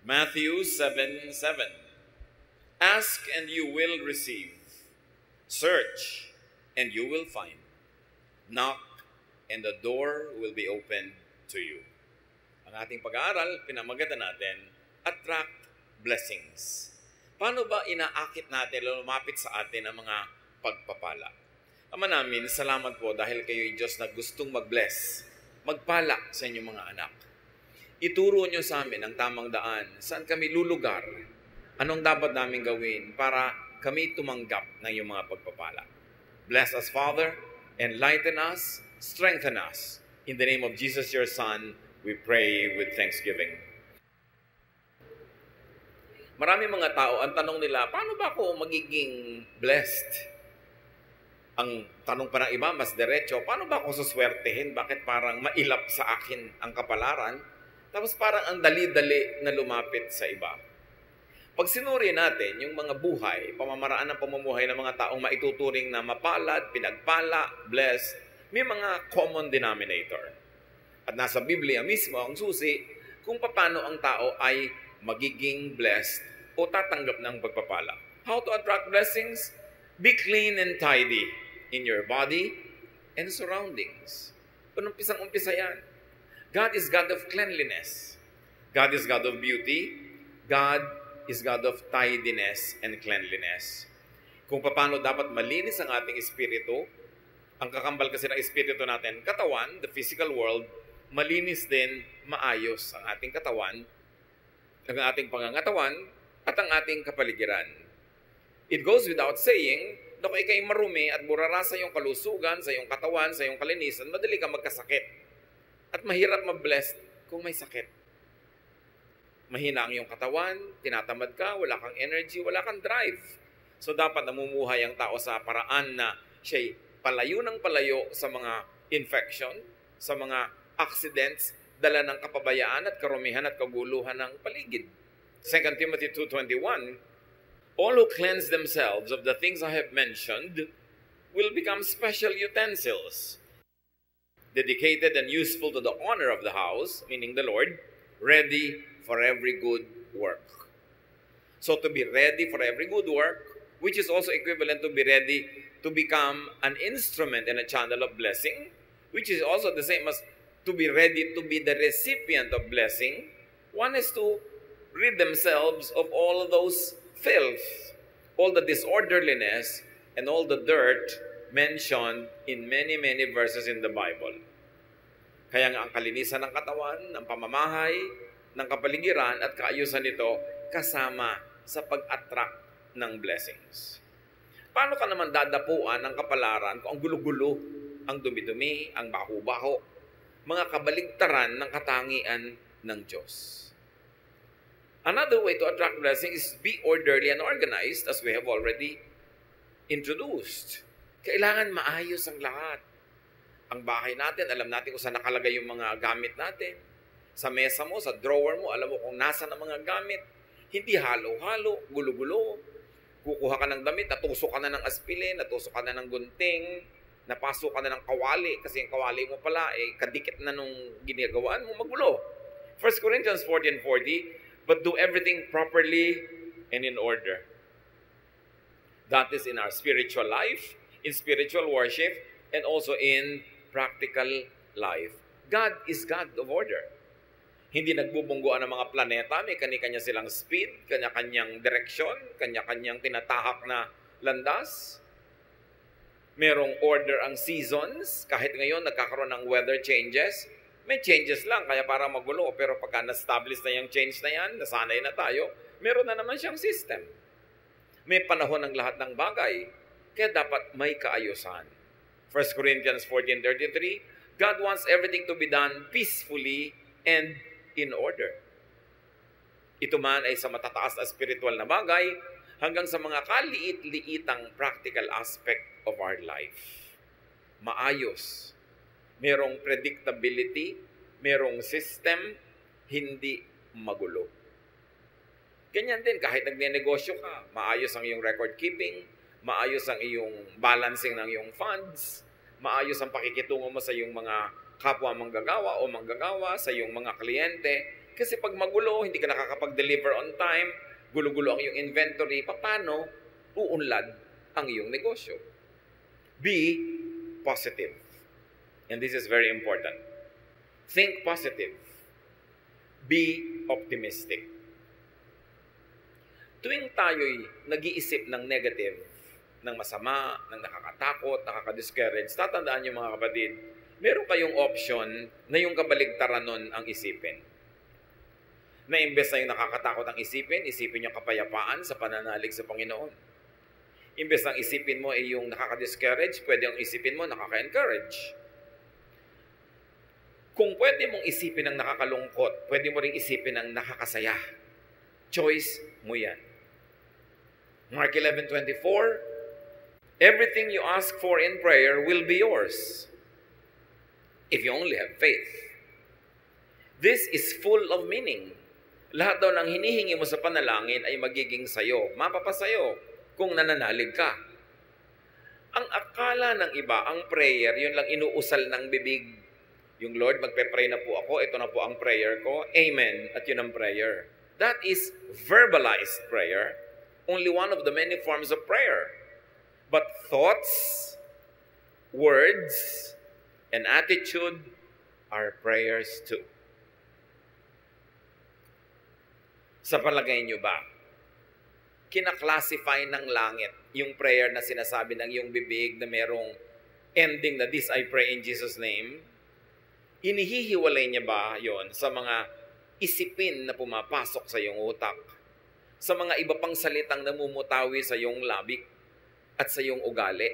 Matthew 7 7. Ask and you will receive. Search and you will find. Knock and the door will be opened to you. Ang ating pag-aaral, pinamagatan natin, attract blessings. Paano ba inaakit natin, lumapit sa atin ang mga pagpapala? Ama namin, salamat po dahil kayo ay Diyos na gustong mag-bless, magpala sa inyong mga anak. Ituro nyo sa amin ang tamang daan, saan kami lulugar, anong dapat namin gawin para kami tumanggap ng iyong mga pagpapala. Bless us, Father, enlighten us, strengthen us. In the name of Jesus, your Son, we pray with thanksgiving. Marami mga tao, ang tanong nila, paano ba ako magiging blessed? Ang tanong pa ng iba, mas diretso, paano ba ako suswertehin? Bakit parang mailap sa akin ang kapalaran? Tapos parang ang dali-dali na lumapit sa iba. Pag sinuri natin yung mga buhay, pamamaraan ng pamumuhay ng mga taong maituturing na mapalad, pinagpala, blessed, may mga common denominator. At nasa Biblia mismo ang susi kung paano ang tao ay magiging blessed o tatanggap ng pagpapala. How to attract blessings? Be clean and tidy in your body and surroundings. Unumpisang-umpisa yan. God is God of cleanliness. God is God of beauty. God is God of tidiness and cleanliness. Kung paano dapat malinis ang ating espiritu, ang kakambal kasi ng espiritu natin, katawan, the physical world, malinis din, maayos ang ating katawan, ang ating pangangatawan, at ang ating kapaligiran. It goes without saying na kung ikay marumi at burara sa iyong kalusugan, sa iyong katawan, sa iyong kalinisan, madali ka magkasakit. At mahirap mabless kung may sakit. Mahina ang iyong katawan, tinatamad ka, wala kang energy, wala kang drive. So dapat namumuhay ang tao sa paraan na siya'y palayo ng palayo sa mga infection, sa mga accidents, dala ng kapabayaan at karumihan at kaguluhan ng paligid. 2 Timothy 2.21 all who cleanse themselves of the things I have mentioned will become special utensils, dedicated and useful to the honor of the house, meaning the Lord, ready for every good work. So to be ready for every good work, which is also equivalent to be ready to become an instrument and a channel of blessing, which is also the same as to be ready to be the recipient of blessing, one is to rid themselves of all of those filth, all the disorderliness, and all the dirt mentioned in many, many verses in the Bible. Kaya nga ang kalinisan ng katawan, ng pamamahay, ng kapaligiran at kaayusan nito kasama sa pag-attract ng blessings. Paano ka naman dadapuan ng kapalaran kung ang gulo-gulo, ang dumi-dumi, ang baho-baho, mga kabaligtaran ng katangian ng Diyos? Another way to attract blessing is be orderly and organized as we have already introduced. Kailangan maayos ang lahat. Ang bahay natin, alam natin kung saan nakalagay yung mga gamit natin. Sa mesa mo, sa drawer mo, alam mo kung nasa ang mga gamit. Hindi halo-halo, gulo-gulo. Kukuha ka ng damit, natusok ka na ng aspilin, natusok ka na ng gunting, napasok ka na ng kawali, kasi yung kawali mo pala, eh, kadikit na nung ginagawaan mo, magulo. 1 Corinthians 14.40, but do everything properly and in order. That is in our spiritual life, in spiritual worship, and also in practical life. God is God of order. Hindi nagbubungguan ng mga planeta, may kanya-kanya silang speed, kanya-kanyang direksyon, kanya-kanyang tinatahak na landas. Merong order ang seasons, kahit ngayon nagkakaroon ng weather changes, may changes lang, kaya para magulo. Pero pagka na-establish na yung change na yan, nasanay na tayo, meron na naman siyang system. May panahon ng lahat ng bagay. Kaya dapat may kaayusan. 1 Corinthians 14.33, God wants everything to be done peacefully and in order. Ito man ay sa matataas na spiritual na bagay hanggang sa mga kaliit-liitang practical aspect of our life. Maayos merong predictability, merong system, hindi magulo. Ganyan din, kahit nagne-negosyo ka, maayos ang iyong record keeping, maayos ang iyong balancing ng iyong funds, maayos ang pakikitungo mo sa iyong mga kapwa manggagawa o manggagawa, sa iyong mga kliyente, Kasi pag magulo, hindi ka nakakapag-deliver on time, gulo-gulo ang iyong inventory, paano uunlad ang iyong negosyo? Be positive. And this is very important. Think positive. Be optimistic. Tuwing tayo'y nag-iisip ng negative, ng masama, ng nakakatakot, nakaka-discourage, tatandaan niyo mga kapatid, meron kayong option na yung kabaligtaran nun ang isipin. Na imbes na yung nakakatakot ang isipin, isipin yung kapayapaan sa pananalig sa Panginoon. Imbes na isipin mo ay yung nakaka-discourage, pwede yung isipin mo nakaka-encourage. Kung pwede mong isipin ang nakakalungkot, pwede mo ring isipin ang nakakasaya. Choice mo yan. Mark 11.24, Everything you ask for in prayer will be yours if you only have faith. This is full of meaning. Lahat daw ng hinihingi mo sa panalangin ay magiging sayo, mapapasayo kung nananalig ka. Ang akala ng iba, ang prayer, yun lang inuusal ng bibig yung Lord, magpe-pray na po ako, ito na po ang prayer ko, Amen, at yun ang prayer. That is verbalized prayer, only one of the many forms of prayer. But thoughts, words, and attitude are prayers too. Sa palagay nyo ba, kinaklasify ng langit yung prayer na sinasabi ng iyong bibig na merong ending na this I pray in Jesus' name? Inihihiwalay niya ba yon sa mga isipin na pumapasok sa iyong utak? Sa mga iba pang salitang namumutawi sa iyong labik at sa iyong ugali?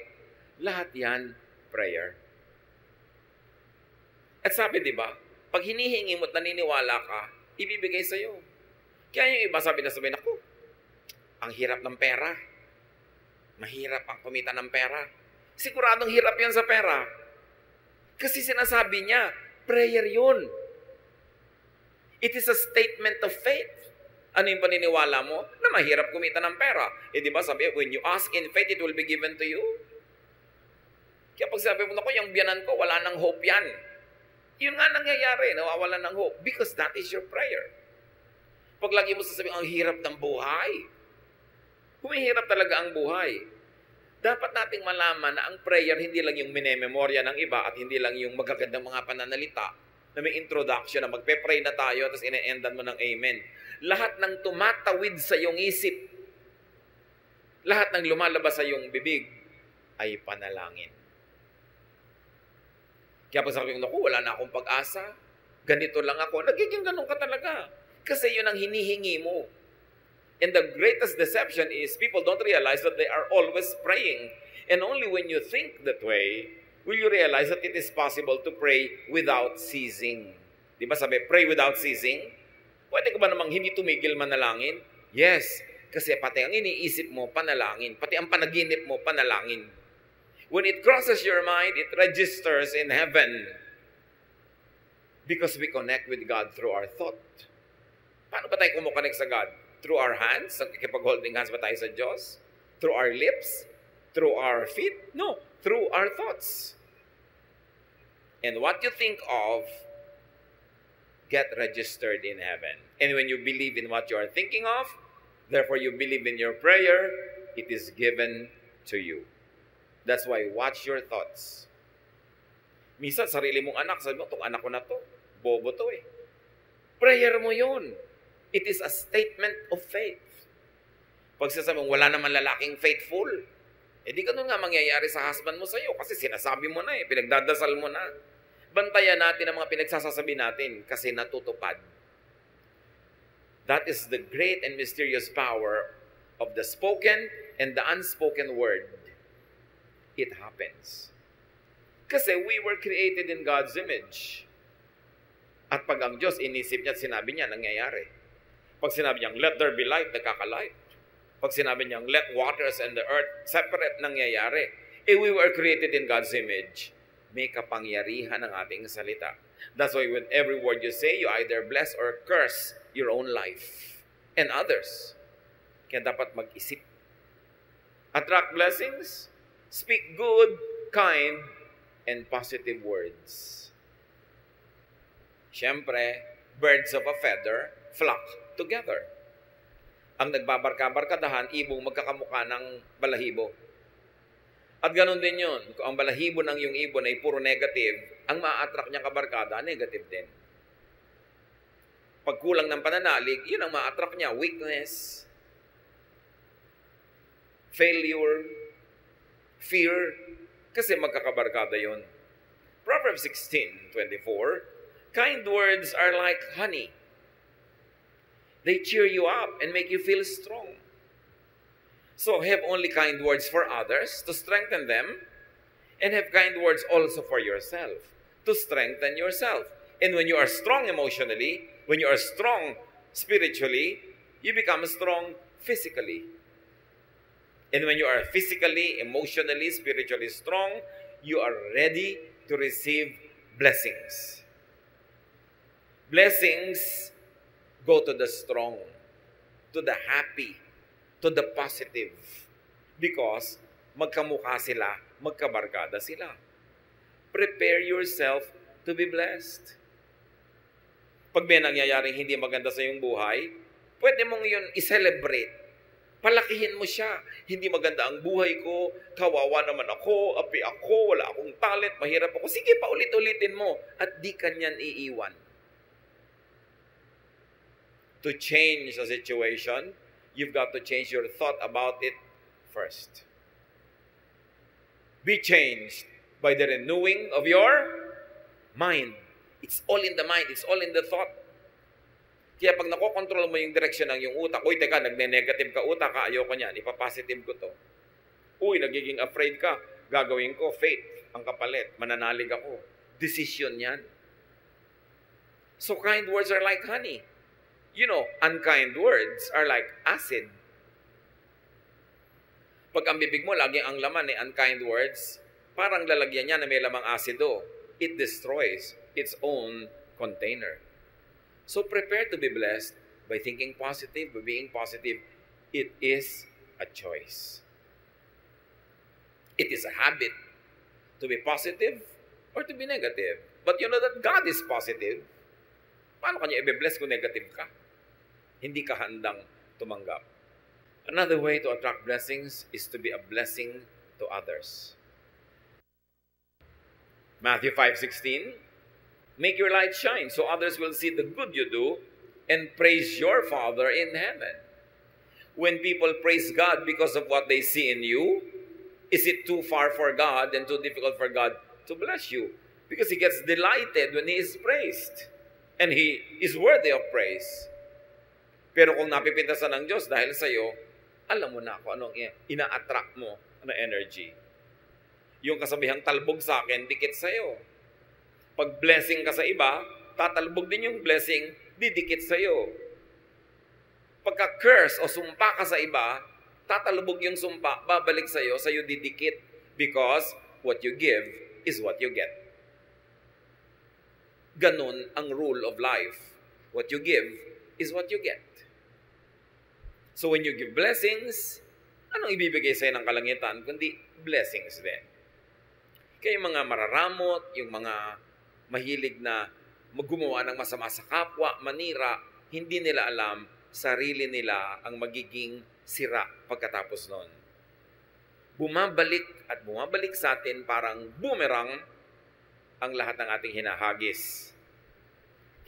Lahat yan, prayer. At sabi, di ba, pag hinihingi mo at naniniwala ka, ibibigay sa iyo. Kaya yung iba sabi na sabi, naku, ang hirap ng pera. Mahirap ang kumita ng pera. Siguradong hirap yan sa pera. Kasi sinasabi niya, Prayer yun. It is a statement of faith. Ano yung paniniwala mo? Na mahirap kumita ng pera. Eh di ba sabi, when you ask in faith, it will be given to you. Kaya pag sabi mo, naku, yung biyanan ko, wala nang hope yan. Yun nga nangyayari, nawawala ng hope. Because that is your prayer. Pag lagi mo sasabihin, ang hirap ng buhay. Humihirap talaga ang buhay dapat nating malaman na ang prayer hindi lang yung minememorya ng iba at hindi lang yung magagandang mga pananalita na may introduction na magpe-pray na tayo tapos ine-endan mo ng amen. Lahat ng tumatawid sa iyong isip, lahat ng lumalabas sa iyong bibig ay panalangin. Kaya pag sabi ko, wala na akong pag-asa, ganito lang ako, nagiging ganun ka talaga. Kasi yun ang hinihingi mo. And the greatest deception is people don't realize that they are always praying. And only when you think that way, will you realize that it is possible to pray without ceasing. Di ba sabi, pray without ceasing? Pwede ka ba namang hindi tumigil manalangin? Yes, kasi pati ang iniisip mo, panalangin. Pati ang panaginip mo, panalangin. When it crosses your mind, it registers in heaven. Because we connect with God through our thought. Paano ba tayo kumukonect sa God? Through our hands? Nakikipag-holding hands ba tayo sa Diyos? Through our lips? Through our feet? No. Through our thoughts. And what you think of, get registered in heaven. And when you believe in what you are thinking of, therefore you believe in your prayer, it is given to you. That's why watch your thoughts. Misa, sarili mong anak, sabi mo, itong anak ko na to, bobo to eh. Prayer mo yun. It is a statement of faith. Pag sinasabi mo, wala naman lalaking faithful, eh di ganun nga mangyayari sa husband mo sa iyo kasi sinasabi mo na eh, pinagdadasal mo na. Bantayan natin ang mga pinagsasasabi natin kasi natutupad. That is the great and mysterious power of the spoken and the unspoken word. It happens. Kasi we were created in God's image. At pag ang Diyos inisip niya at sinabi niya, nangyayari. Pag sinabi niyang, let there be light, nagkakalight. Pag sinabi niyang, let waters and the earth separate, nangyayari. Eh, we were created in God's image. May kapangyarihan ang ating salita. That's why with every word you say, you either bless or curse your own life and others. Kaya dapat mag-isip. Attract blessings, speak good, kind, and positive words. Siyempre, birds of a feather flock together. Ang nagbabarka-barkadahan, ibong magkakamukha ng balahibo. At ganun din yun. Kung ang balahibo ng yung ibon ay puro negative, ang ma-attract niya kabarkada, negative din. Pag kulang ng pananalig, yun ang ma-attract niya. Weakness, failure, fear, kasi magkakabarkada yun. Proverbs 16:24, Kind words are like honey They cheer you up and make you feel strong. So have only kind words for others to strengthen them, and have kind words also for yourself to strengthen yourself. And when you are strong emotionally, when you are strong spiritually, you become strong physically. And when you are physically, emotionally, spiritually strong, you are ready to receive blessings. Blessings Go to the strong, to the happy, to the positive. Because magkamukha sila, magkabarkada sila. Prepare yourself to be blessed. Pag may nangyayaring hindi maganda sa iyong buhay, pwede mong yun i-celebrate. Palakihin mo siya. Hindi maganda ang buhay ko, kawawa naman ako, api ako, wala akong talent, mahirap ako. Sige, paulit-ulitin mo at di kanyan iiwan to change a situation, you've got to change your thought about it first. Be changed by the renewing of your mind. It's all in the mind. It's all in the thought. Kaya pag nakokontrol mo yung direction ng yung utak, uy, teka, nagne-negative ka utak ka, ayoko niyan, ipapositive ko to. Uy, nagiging afraid ka, gagawin ko, faith, ang kapalit, mananalig ako. Decision yan. So kind words are like honey you know, unkind words are like acid. Pag ang bibig mo, lagi ang laman eh, unkind words, parang lalagyan niya na may lamang asido. It destroys its own container. So prepare to be blessed by thinking positive, by being positive. It is a choice. It is a habit to be positive or to be negative. But you know that God is positive. Paano kanya i-bless kung negative ka? Hindi ka handang tumanggap. Another way to attract blessings is to be a blessing to others. Matthew 5:16 Make your light shine so others will see the good you do and praise your Father in heaven. When people praise God because of what they see in you, is it too far for God and too difficult for God to bless you? Because He gets delighted when He is praised. And He is worthy of praise. Pero kung napipintasan ng Diyos dahil sa iyo, alam mo na kung anong ina-attract mo na energy. Yung kasabihang talbog sa akin, dikit sa iyo. Pag blessing ka sa iba, tatalbog din yung blessing, didikit sa iyo. Pagka curse o sumpa ka sa iba, tatalbog yung sumpa, babalik sa iyo, sa iyo didikit. Because what you give is what you get. Ganun ang rule of life. What you give is what you get. So when you give blessings, anong ibibigay sa'yo ng kalangitan? Kundi blessings din. Kaya yung mga mararamot, yung mga mahilig na maggumawa ng masama sa kapwa, manira, hindi nila alam, sarili nila ang magiging sira pagkatapos nun. Bumabalik at bumabalik sa atin parang boomerang ang lahat ng ating hinahagis.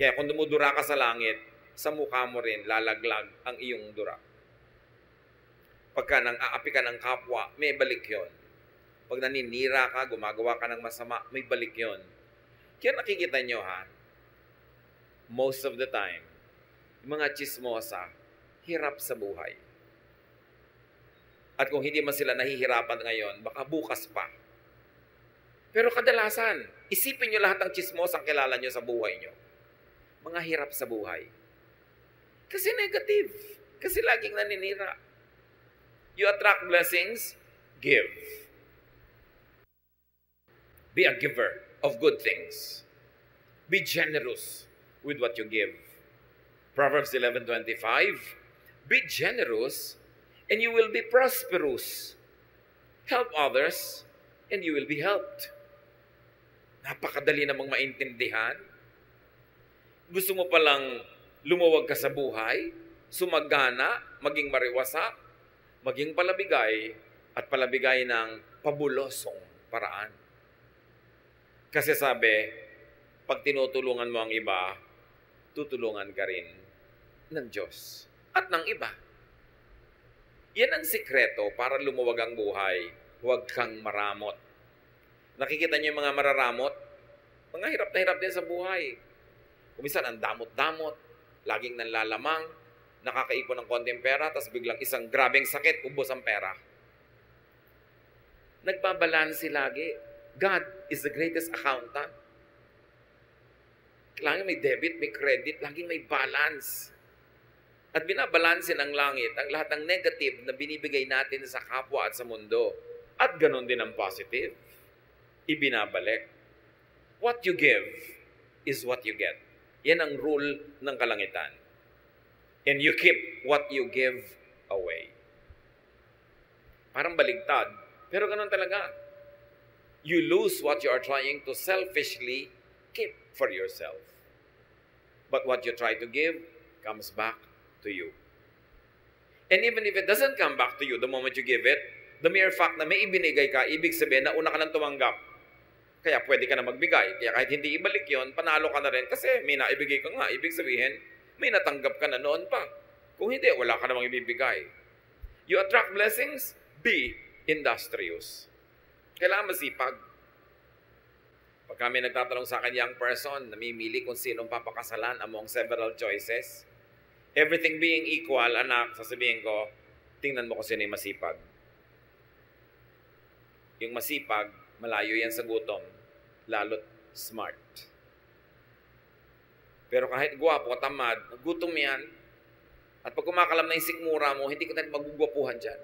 Kaya kung dumudura ka sa langit, sa mukha mo rin lalaglag ang iyong dura pagka nang aapi ka ng kapwa, may balik yon. Pag naninira ka, gumagawa ka ng masama, may balik yon. Kaya nakikita nyo ha, most of the time, mga chismosa, hirap sa buhay. At kung hindi man sila nahihirapan ngayon, baka bukas pa. Pero kadalasan, isipin nyo lahat ng chismosang kilala nyo sa buhay nyo. Mga hirap sa buhay. Kasi negative. Kasi laging naninira you attract blessings, give. Be a giver of good things. Be generous with what you give. Proverbs 11:25 Be generous and you will be prosperous. Help others and you will be helped. Napakadali namang maintindihan. Gusto mo palang lumuwag ka sa buhay, sumagana, maging mariwasa, maging palabigay, at palabigay ng pabulosong paraan. Kasi sabi, pag tinutulungan mo ang iba, tutulungan ka rin ng Diyos at ng iba. Yan ang sikreto para lumuwag ang buhay. Huwag kang maramot. Nakikita niyo yung mga mararamot? Mga hirap na hirap din sa buhay. Kumisan, ang damot-damot, laging nanlalamang, nakakaipon ng konting pera, tapos biglang isang grabing sakit, ubos ang pera. Nagbabalansi lagi. God is the greatest accountant. Lagi may debit, may credit, laging may balance. At binabalansin ng langit ang lahat ng negative na binibigay natin sa kapwa at sa mundo. At ganon din ang positive. Ibinabalik. What you give is what you get. Yan ang rule ng kalangitan. And you keep what you give away. Parang baligtad. Pero ganun talaga. You lose what you are trying to selfishly keep for yourself. But what you try to give comes back to you. And even if it doesn't come back to you the moment you give it, the mere fact na may ibinigay ka, ibig sabihin na una ka nang tumanggap. Kaya pwede ka na magbigay. Kaya kahit hindi ibalik yon panalo ka na rin kasi may naibigay ka nga. Ibig sabihin, may natanggap ka na noon pa. Kung hindi, wala ka namang ibibigay. You attract blessings, be industrious. Kailangan masipag. Pag kami nagtatanong sa akin, young person, namimili kung sinong papakasalan among several choices, everything being equal, anak, sasabihin ko, tingnan mo kung sino yung masipag. Yung masipag, malayo yan sa gutom, lalo't smart. Pero kahit gwapo, tamad, gutom yan, at pag kumakalam na yung sikmura mo, hindi ka na magugwapuhan dyan.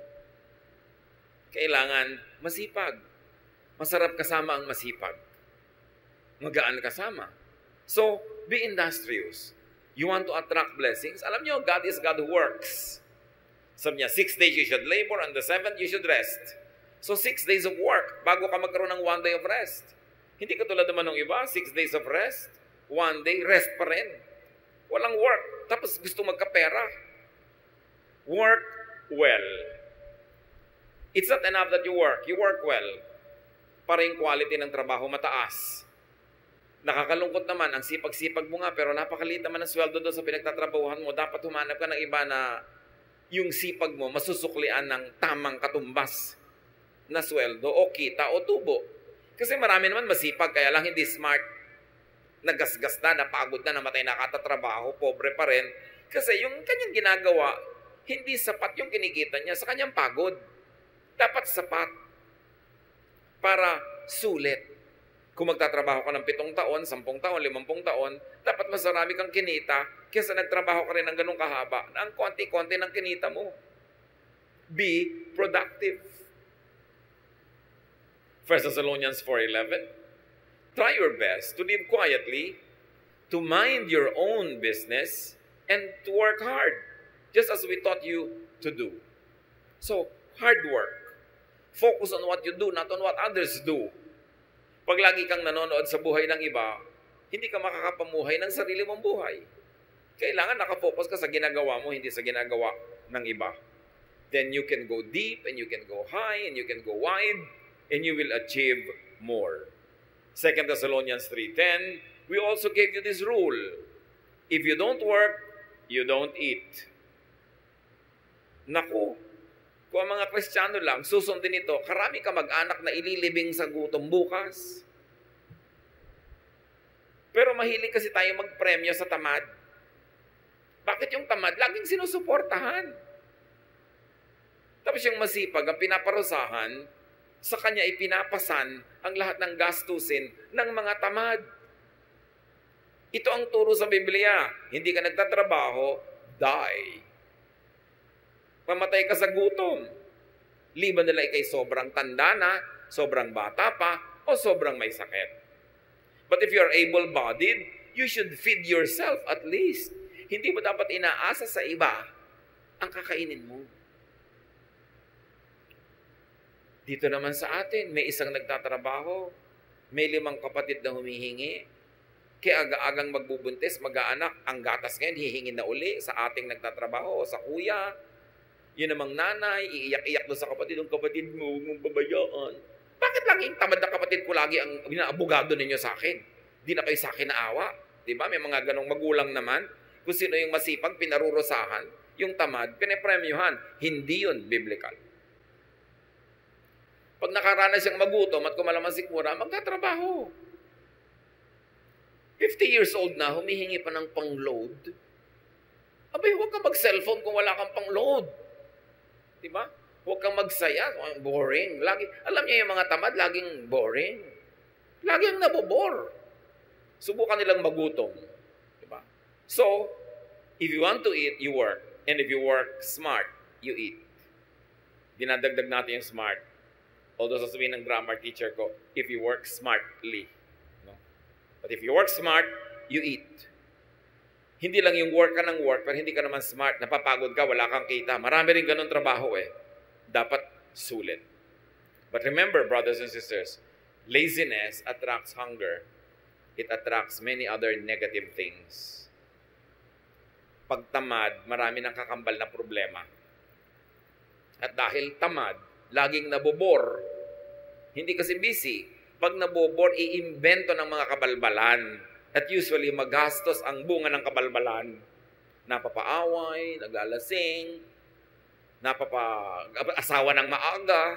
Kailangan masipag. Masarap kasama ang masipag. Magaan kasama. So, be industrious. You want to attract blessings? Alam nyo, God is God who works. Sabi niya, six days you should labor, and the seventh you should rest. So, six days of work bago ka magkaroon ng one day of rest. Hindi ka tulad naman ng iba, six days of rest, one day, rest pa rin. Walang work. Tapos gusto magkapera. Work well. It's not enough that you work. You work well. Para yung quality ng trabaho mataas. Nakakalungkot naman, ang sipag-sipag mo nga, pero napakaliit naman ang sweldo doon sa pinagtatrabahuhan mo. Dapat humanap ka ng iba na yung sipag mo masusuklian ng tamang katumbas na sweldo o kita o tubo. Kasi marami naman masipag, kaya lang hindi smart. Nagasgas na, napagod na, namatay na katatrabaho, pobre pa rin. Kasi yung kanyang ginagawa, hindi sapat yung kinikita niya sa kanyang pagod. Dapat sapat para sulit kung magtatrabaho ka ng pitong taon, sampung taon, limampung taon, dapat mas marami kang kinita kaysa nagtrabaho ka rin ng ganong kahaba na ang konti-konti ng kinita mo. Be productive. 1 Thessalonians 4.11 Try your best to live quietly, to mind your own business, and to work hard, just as we taught you to do. So, hard work. Focus on what you do, not on what others do. Pag lagi kang nanonood sa buhay ng iba, hindi ka makakapamuhay ng sarili mong buhay. Kailangan nakafocus ka sa ginagawa mo, hindi sa ginagawa ng iba. Then you can go deep, and you can go high, and you can go wide, and you will achieve more. 2 Thessalonians 3.10, we also gave you this rule. If you don't work, you don't eat. Naku, kung ang mga Kristiyano lang, susundin ito, karami ka mag-anak na ililibing sa gutom bukas. Pero mahilig kasi tayo magpremyo sa tamad. Bakit yung tamad? Laging sinusuportahan. Tapos yung masipag, ang pinaparusahan, sa kanya ipinapasan ang lahat ng gastusin ng mga tamad. Ito ang turo sa Biblia. Hindi ka nagtatrabaho, die. Mamatay ka sa gutom. Liban nila ikay sobrang tanda na, sobrang bata pa, o sobrang may sakit. But if you are able-bodied, you should feed yourself at least. Hindi mo dapat inaasa sa iba ang kakainin mo. Dito naman sa atin, may isang nagtatrabaho, may limang kapatid na humihingi. kaya aga-agang magbubuntis, mag-aanak, ang gatas ngayon hihingin na uli sa ating nagtatrabaho, sa kuya, yun namang nanay, iiyak-iyak doon sa kapatid, ang kapatid mo, huwag mong babayaan. Bakit laging tamad na kapatid ko lagi ang binaabogado ninyo sa akin? Di na kayo sa akin naawa. Di ba? May mga ganong magulang naman. Kung sino yung masipag, pinarurosahan. Yung tamad, pinepremyuhan. Hindi yun biblical. Pag nakaranas siyang magutom at kumalaman si Kura, magtatrabaho. 50 years old na, humihingi pa ng pang-load. Abay, huwag kang mag-cellphone kung wala kang pang-load. Di ba? Huwag kang magsaya. Boring. Lagi, alam niyo yung mga tamad, laging boring. Lagi ang nabobore. Subukan nilang magutom. Di ba? So, if you want to eat, you work. And if you work smart, you eat. Dinadagdag natin yung smart. Although sasabihin ng grammar teacher ko, if you work smartly. But if you work smart, you eat. Hindi lang yung work ka ng work, pero hindi ka naman smart, napapagod ka, wala kang kita. Marami rin ganun trabaho eh. Dapat sulit. But remember, brothers and sisters, laziness attracts hunger. It attracts many other negative things. Pagtamad, marami nang kakambal na problema. At dahil tamad, laging nabobor. Hindi kasi busy pag nabobor, iimbento ng mga kabalbalan. At usually, magastos ang bunga ng kabalbalan. Napapaaway, naglalasing, napapa asawa ng maaga.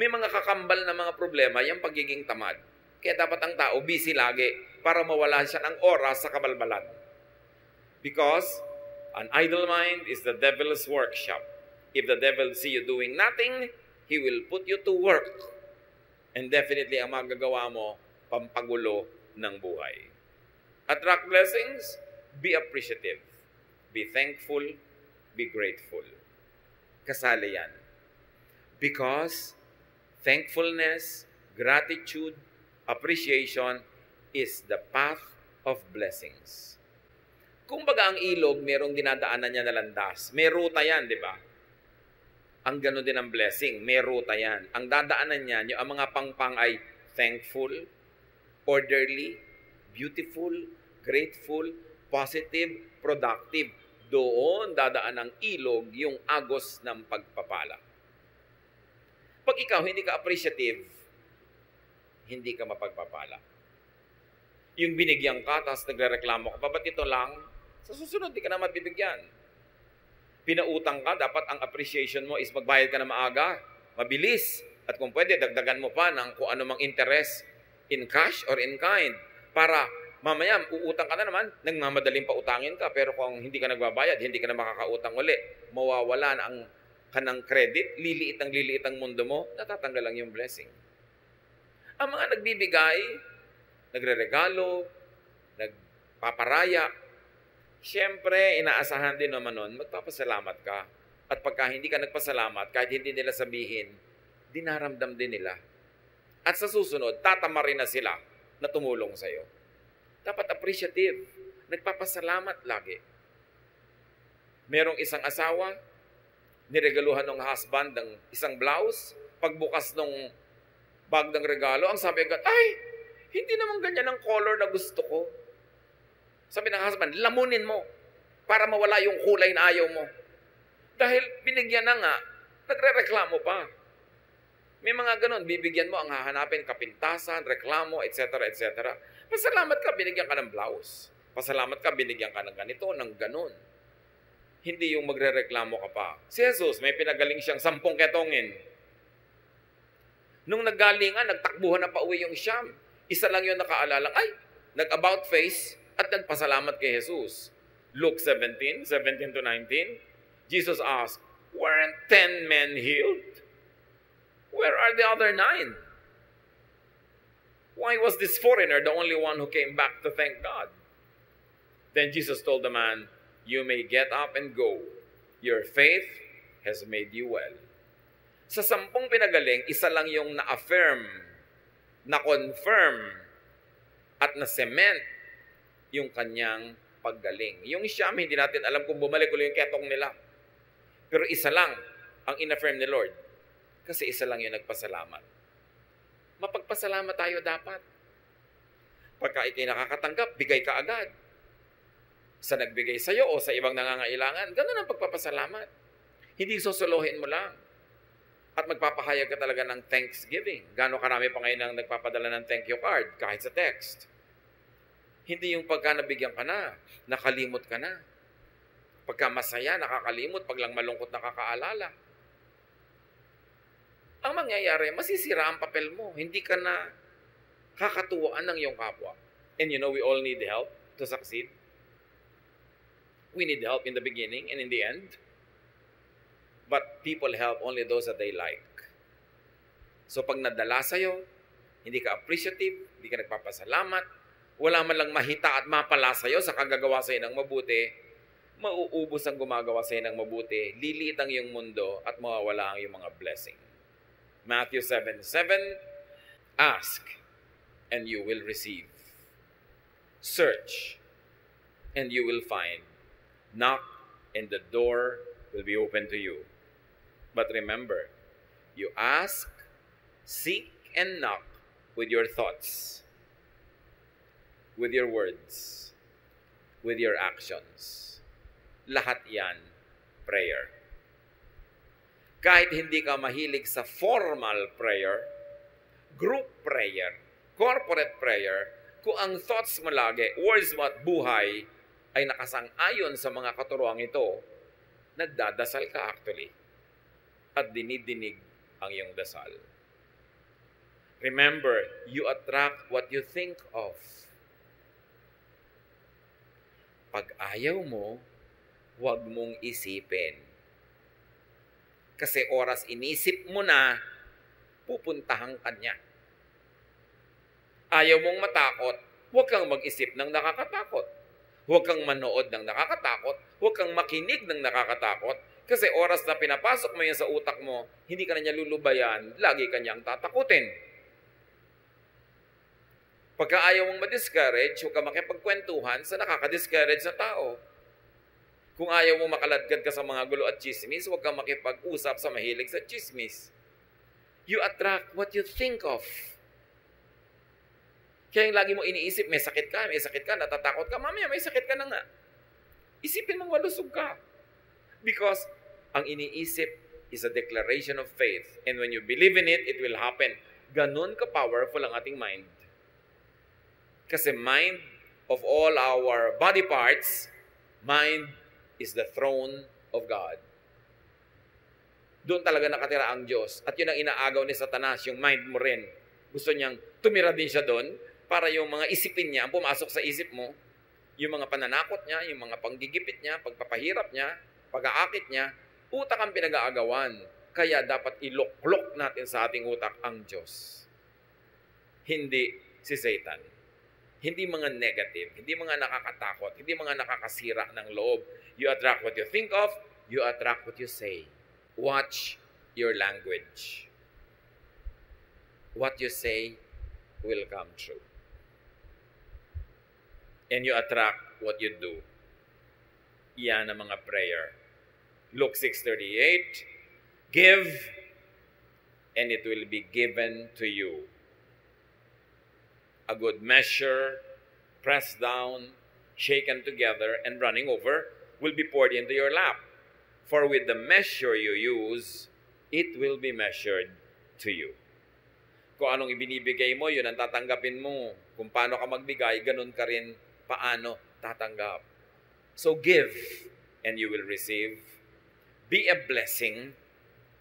May mga kakambal na mga problema, yung pagiging tamad. Kaya dapat ang tao busy lagi para mawala siya ng oras sa kabalbalan. Because an idle mind is the devil's workshop. If the devil see you doing nothing, he will put you to work And definitely, ang magagawa mo, pampagulo ng buhay. Attract blessings, be appreciative. Be thankful, be grateful. Kasali yan. Because thankfulness, gratitude, appreciation is the path of blessings. Kung baga ang ilog, merong dinadaanan niya na landas. May ruta yan, di ba? Ang gano'n din ang blessing. May ruta yan. Ang dadaanan niyan, yung ang mga pangpang ay thankful, orderly, beautiful, grateful, positive, productive. Doon dadaan ang ilog yung agos ng pagpapala. Pag ikaw hindi ka appreciative, hindi ka mapagpapala. Yung binigyan ka, tapos nagre-reklamo ka pa, ba't ito lang? Sa susunod, di ka na mabibigyan pinautang ka, dapat ang appreciation mo is magbayad ka na maaga, mabilis. At kung pwede, dagdagan mo pa ng kung ano mang interest in cash or in kind. Para mamaya, uutang ka na naman, nagmamadaling pa utangin ka. Pero kung hindi ka nagbabayad, hindi ka na makakautang uli, mawawala na ang kanang credit, liliit ang liliit ang mundo mo, natatanggal lang yung blessing. Ang mga nagbibigay, nagre-regalo, nagpaparaya, Siyempre, inaasahan din naman nun, magpapasalamat ka. At pagka hindi ka nagpasalamat, kahit hindi nila sabihin, dinaramdam din nila. At sa susunod, tatama rin na sila na tumulong sa'yo. Dapat appreciative. Nagpapasalamat lagi. Merong isang asawa, niregaluhan ng husband ng isang blouse, pagbukas ng bag ng regalo, ang sabi agad, ay, hindi naman ganyan ang color na gusto ko. Sabi ng husband, lamunin mo para mawala yung kulay na ayaw mo. Dahil binigyan na nga, nagre-reklamo pa. May mga ganun, bibigyan mo ang hahanapin, kapintasan, reklamo, etc., etc. Pasalamat ka, binigyan ka ng blouse. Pasalamat ka, binigyan ka ng ganito, ng ganun. Hindi yung magre-reklamo ka pa. Si Jesus, may pinagaling siyang sampung ketongin. Nung naggalingan, nagtakbuhan na pa uwi yung siyam. Isa lang yung nakaalala, ay, nag-about face, at nagpasalamat kay Jesus. Luke 17, 17 to 19, Jesus asked, Weren't ten men healed? Where are the other nine? Why was this foreigner the only one who came back to thank God? Then Jesus told the man, You may get up and go. Your faith has made you well. Sa sampung pinagaling, isa lang yung na-affirm, na-confirm, at na-cement yung kanyang paggaling. Yung Siyam, hindi natin alam kung bumalik ulit yung ketong nila. Pero isa lang ang inaffirm ni Lord. Kasi isa lang yung nagpasalamat. Mapagpasalamat tayo dapat. Pagka ikay nakakatanggap, bigay ka agad. Sa nagbigay sa iyo o sa ibang nangangailangan, ganun ang pagpapasalamat. Hindi susuluhin mo lang. At magpapahayag ka talaga ng thanksgiving. Gano'ng karami pa ngayon ang nagpapadala ng thank you card kahit sa text. Hindi yung pagka nabigyan ka na, nakalimot ka na. Pagka masaya, nakakalimot. Pag lang malungkot, nakakaalala. Ang mangyayari, masisira ang papel mo. Hindi ka na kakatuwaan ng iyong kapwa. And you know, we all need help to succeed. We need help in the beginning and in the end. But people help only those that they like. So pag nadala sa'yo, hindi ka appreciative, hindi ka nagpapasalamat, wala man lang mahita at mapala sa'yo sa kagagawa sa'yo ng mabuti, mauubos ang gumagawa sa'yo ng mabuti, liliit ang iyong mundo at mawawala ang iyong mga blessing. Matthew 7, 7, Ask, and you will receive. Search, and you will find. Knock, and the door will be open to you. But remember, you ask, seek, and knock with your thoughts, with your words, with your actions. Lahat yan, prayer. Kahit hindi ka mahilig sa formal prayer, group prayer, corporate prayer, kung ang thoughts mo lagi, words mo at buhay, ay nakasang-ayon sa mga katuruang ito, nagdadasal ka actually. At dinidinig ang iyong dasal. Remember, you attract what you think of. Pag ayaw mo, huwag mong isipin. Kasi oras inisip mo na, pupuntahan ka niya. Ayaw mong matakot, huwag kang mag-isip ng nakakatakot Huwag kang manood ng nakakatakot. Huwag kang makinig ng nakakatakot. Kasi oras na pinapasok mo yan sa utak mo, hindi ka na niya lulubayan, lagi ka niyang tatakutin. Pagka ayaw mong ma-discourage, huwag ka makipagkwentuhan sa nakaka-discourage na tao. Kung ayaw mong makaladkad ka sa mga gulo at chismis, huwag kang makipag-usap sa mahilig sa chismis. You attract what you think of. Kaya yung lagi mo iniisip, may sakit ka, may sakit ka, natatakot ka, mamaya may sakit ka na nga. Isipin mong malusog ka. Because ang iniisip is a declaration of faith. And when you believe in it, it will happen. Ganon ka-powerful ang ating mind. Kasi mind of all our body parts, mind is the throne of God. Doon talaga nakatira ang Diyos. At yun ang inaagaw ni Satanas, yung mind mo rin. Gusto niyang tumira din siya doon para yung mga isipin niya, ang pumasok sa isip mo, yung mga pananakot niya, yung mga panggigipit niya, pagpapahirap niya, pag-aakit niya, utak ang pinag-aagawan. Kaya dapat iloklok natin sa ating utak ang Diyos. Hindi si Satan. Hindi mga negative, hindi mga nakakatakot, hindi mga nakakasira ng loob. You attract what you think of, you attract what you say. Watch your language. What you say will come true and you attract what you do. Iyan ang mga prayer. Luke 6.38, Give, and it will be given to you. A good measure, pressed down, shaken together, and running over, will be poured into your lap. For with the measure you use, it will be measured to you. Kung anong ibinibigay mo, yun ang tatanggapin mo. Kung paano ka magbigay, ganun ka rin paano tatanggap. So give and you will receive. Be a blessing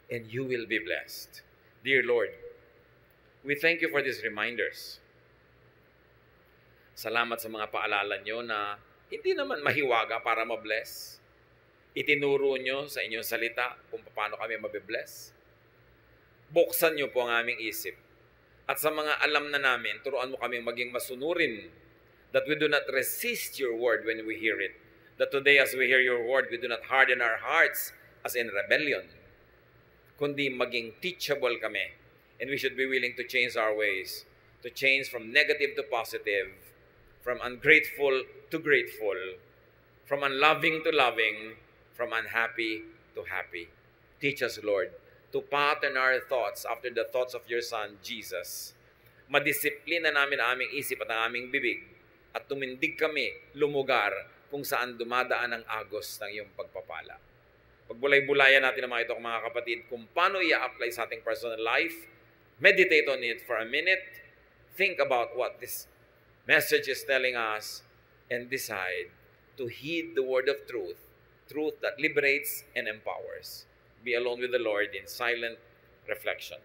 and you will be blessed. Dear Lord, we thank you for these reminders. Salamat sa mga paalala nyo na hindi naman mahiwaga para mabless. Itinuro nyo sa inyong salita kung paano kami mabibless. Buksan nyo po ang aming isip. At sa mga alam na namin, turuan mo kami maging masunurin that we do not resist your word when we hear it. That today as we hear your word, we do not harden our hearts as in rebellion, kundi maging teachable kami. And we should be willing to change our ways, to change from negative to positive, from ungrateful to grateful, from unloving to loving, from unhappy to happy. Teach us, Lord, to pattern our thoughts after the thoughts of your Son, Jesus, madisiplina namin ang aming isip at ang aming bibig at tumindig kami lumugar kung saan dumadaan ang agos ng iyong pagpapala. Pagbulay-bulayan natin ang mga ito, mga kapatid, kung paano i-apply sa ating personal life, meditate on it for a minute, think about what this message is telling us, and decide to heed the word of truth, truth that liberates and empowers. Be alone with the Lord in silent reflection.